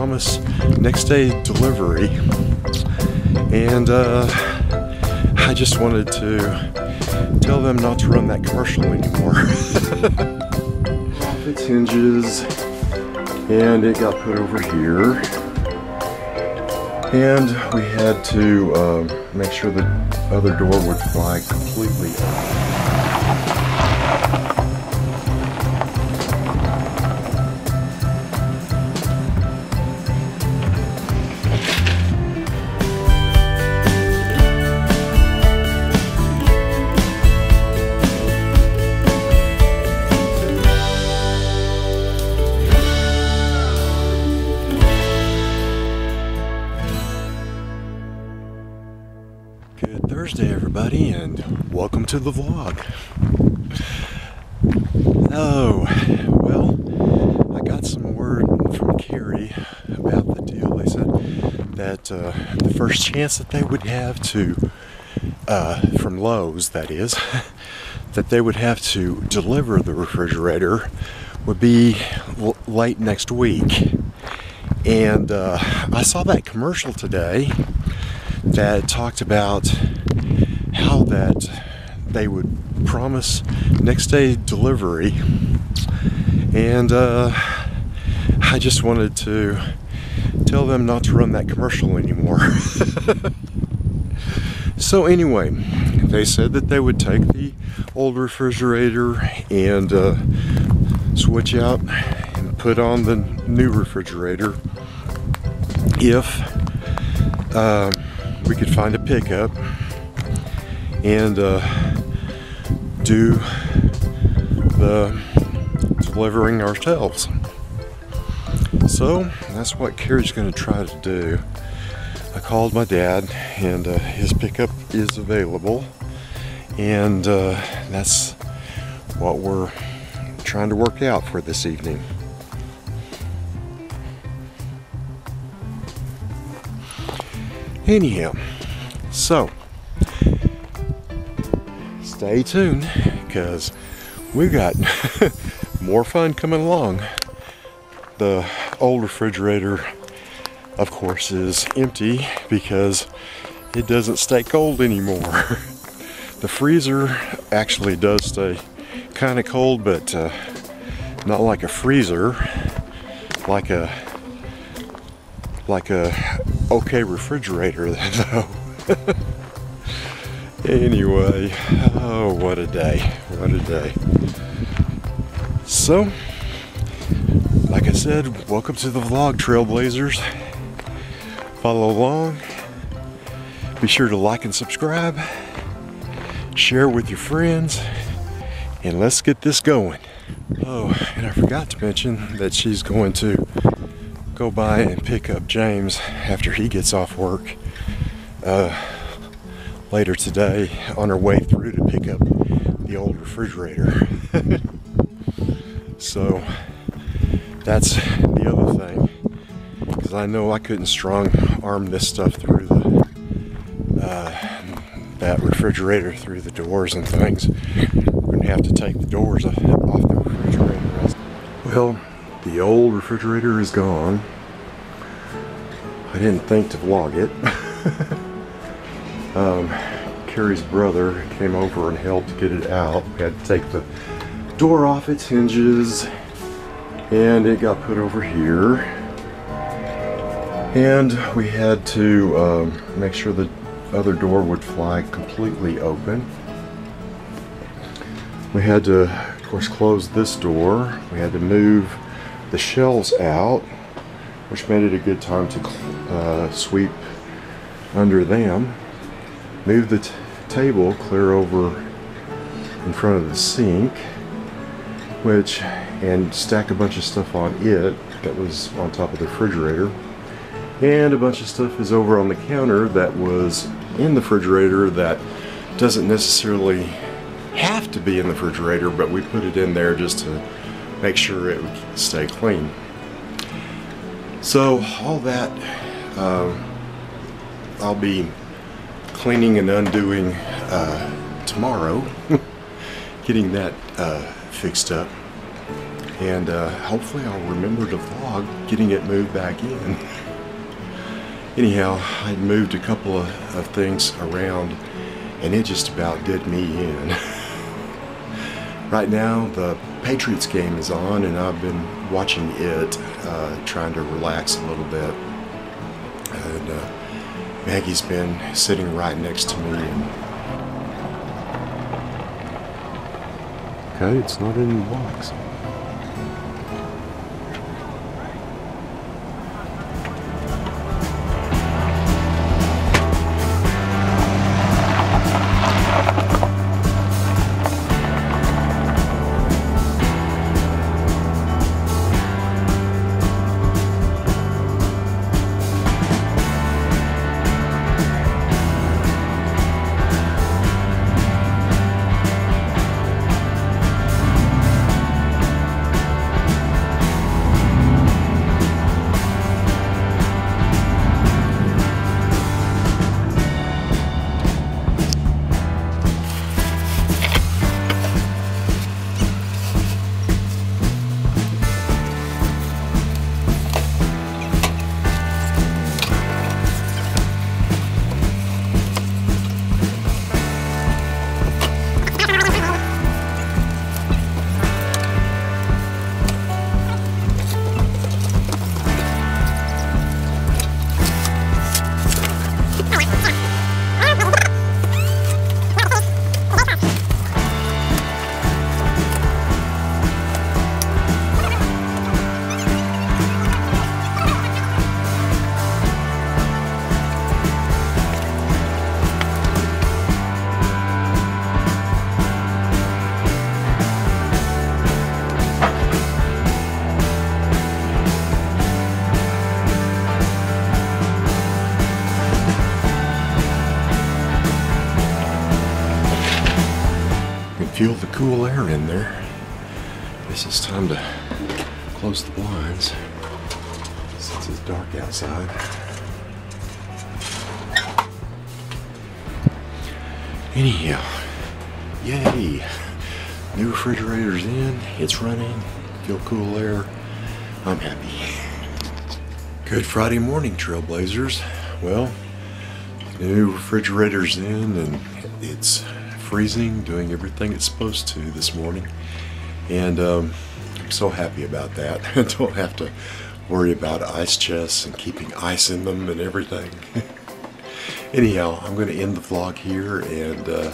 promise next day delivery. And uh, I just wanted to tell them not to run that commercial anymore. Off Its hinges, and it got put over here. And we had to uh, make sure the other door would fly completely open. Good Thursday, everybody, and welcome to the vlog. Oh, well, I got some word from Carrie about the deal. They said that uh, the first chance that they would have to, uh, from Lowe's, that is, that they would have to deliver the refrigerator would be late next week. And uh, I saw that commercial today that talked about how that they would promise next day delivery. And uh, i just wanted to tell them not to run that commercial anymore. So anyway they said that they would take the old refrigerator and uh, switch out and put on the new refrigerator if um, we could find a pickup and uh, do the delivering ourselves. So that's what Carrie's going to try to do. I called my dad, and uh, his pickup is available, and uh, that's what we're trying to work out for this evening. Anyhow, so stay tuned because we've got more fun coming along. The old refrigerator, of course, is empty because it doesn't stay cold anymore. the freezer actually does stay kind of cold, but uh, not like a freezer, like a like a okay refrigerator though. anyway, oh what a day, what a day. So, like I said, welcome to the vlog, Trailblazers. Follow along. Be sure to like and subscribe. Share with your friends. And let's get this going. Oh, and I forgot to mention that she's going to go by and pick up James after he gets off work uh, later today on her way through to pick up the old refrigerator. so that's the other thing because I know I couldn't strong arm this stuff through the uh, that refrigerator through the doors and things. We're gonna have to take the doors off the refrigerator. Well, the old refrigerator is gone. I didn't think to vlog it. um, Carrie's brother came over and helped get it out. We had to take the door off its hinges and it got put over here. And we had to um, make sure the other door would fly completely open. We had to, of course, close this door. We had to move the shelves out, which made it a good time to uh, sweep under them. Move the table clear over in front of the sink, which, and stack a bunch of stuff on it that was on top of the refrigerator. And a bunch of stuff is over on the counter that was in the refrigerator that doesn't necessarily have to be in the refrigerator, but we put it in there just to make sure it would stay clean. So all that uh, I'll be cleaning and undoing uh, tomorrow, getting that uh, fixed up. And uh, hopefully I'll remember to vlog getting it moved back in. Anyhow, I moved a couple of, of things around and it just about did me in. right now, the Patriots game is on, and I've been watching it, uh, trying to relax a little bit. And uh, Maggie's been sitting right next to me. Okay, it's not in the box. Feel the cool air in there. This is time to close the blinds since it's dark outside. Anyhow, yay! New refrigerator's in, it's running, feel cool air. I'm happy. Good Friday morning, Trailblazers. Well, new refrigerator's in and it's freezing, doing everything it's supposed to this morning. And um, I'm so happy about that. I don't have to worry about ice chests and keeping ice in them and everything. Anyhow, I'm going to end the vlog here and uh,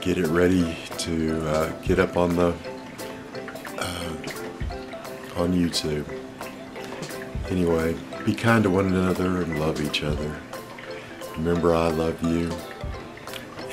get it ready to uh, get up on the uh, on YouTube. Anyway, be kind to one another and love each other. Remember, I love you